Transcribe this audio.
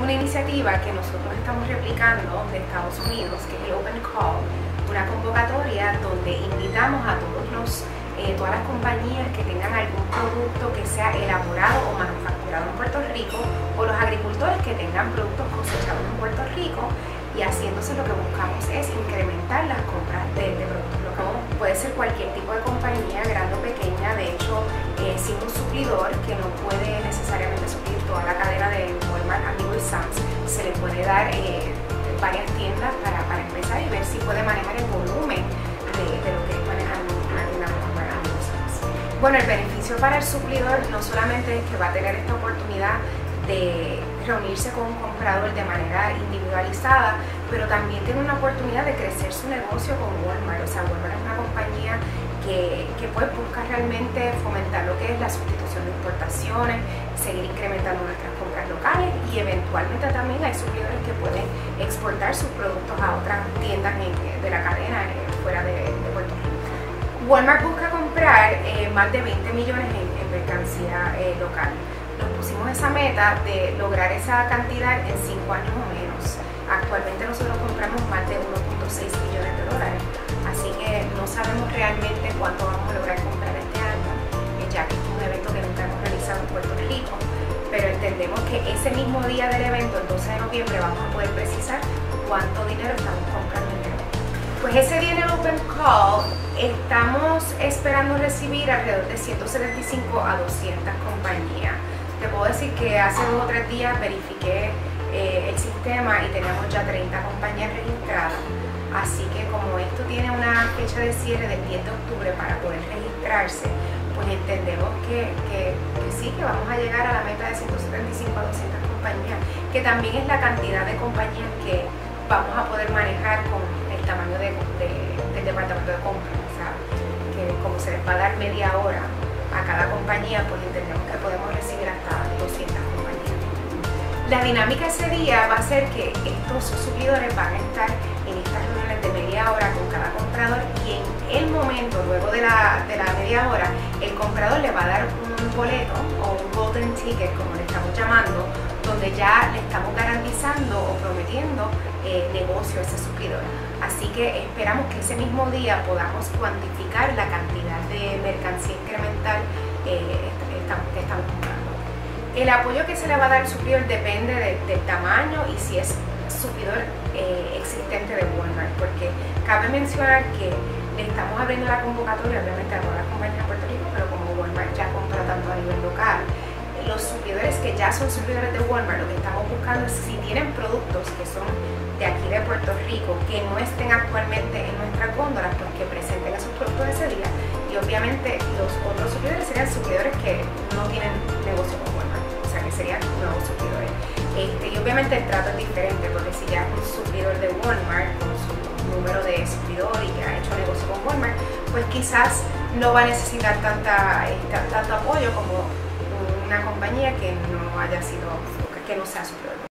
una iniciativa que nosotros estamos replicando de Estados Unidos, que es el Open Call, una convocatoria donde invitamos a todos los, eh, todas las compañías que tengan algún producto que sea elaborado o manufacturado en Puerto Rico o los agricultores que tengan productos cosechados en Puerto Rico y haciéndose lo que buscamos es incrementar las compras de, productos locales. Puede ser cualquier tipo de compañía, grande o pequeña, de hecho, eh, sin un suplidor que no puede necesariamente suplir toda la Bueno, el beneficio para el suplidor no solamente es que va a tener esta oportunidad de reunirse con un comprador de manera individualizada, pero también tiene una oportunidad de crecer su negocio con Walmart. O sea, Walmart es una compañía que, que pues busca realmente fomentar lo que es la sustitución de importaciones, seguir incrementando nuestras compras locales y eventualmente también hay suplidores que pueden exportar sus productos a otras tiendas de la cadena eh, fuera de, Puerto Rico. Walmart busca comprar eh, más de 20 millones en, mercancía eh, local. Nos pusimos esa meta de lograr esa cantidad en 5 años o menos. Actualmente nosotros compramos más de 1.6 millones de dólares, así que no sabemos realmente cuánto vamos a lograr comprar este año, ya que es un evento que nunca hemos realizado en Puerto Rico, pero entendemos que ese mismo día del evento, el 12 de noviembre, vamos a poder precisar cuánto dinero estamos comprando en el Pues ese día en el Open Call estamos esperando recibir alrededor de 175 a 200 compañías. Te puedo decir que hace dos o tres días verifiqué eh, el sistema y tenemos ya 30 compañías registradas. Así que como esto tiene una fecha de cierre del 10 de octubre para poder registrarse, pues entendemos que, sí, que vamos a llegar a la meta de 175 a 200 compañías, que también es la cantidad de compañías que vamos a poder manejar con el tamaño del departamento de compras. Que como se les va a dar media hora a cada compañía, pues entendemos que podemos recibir hasta 200 compañías. La dinámica ese día va a ser que estos suplidores van a estar en estas reuniones de media hora con cada comprador y en el momento, luego de la, de la media hora, el comprador le va a dar un boleto o un golden ticket, como le estamos llamando, donde ya le estamos garantizando o prometiendo eh, negocio a ese suplidor. Así que esperamos que ese mismo día podamos cuantificar la cantidad de mercancía incremental eh, que estamos comprando. El apoyo que se le va a dar al suplidor depende del tamaño y si es suplidor eh, existente de Walmart, porque cabe mencionar que le estamos abriendo la convocatoria, obviamente a todas las compañías de Puerto Rico, pero como Walmart ya compra tanto a nivel local, ya son suplidores de Walmart, lo que estamos buscando es si tienen productos que son de aquí de Puerto Rico, que no estén actualmente en nuestras góndolas, pues que presenten esos productos ese día. Y obviamente los otros suplidores serían suplidores que no tienen negocio con Walmart, o sea que serían nuevos suplidores. Este, y obviamente el trato es diferente, porque si ya es un suplidor de Walmart, con su número de suplidor y que ha hecho negocio con Walmart, pues quizás no va a necesitar tanta, tanto apoyo como una compañía que no haya sido, que no sea suplidor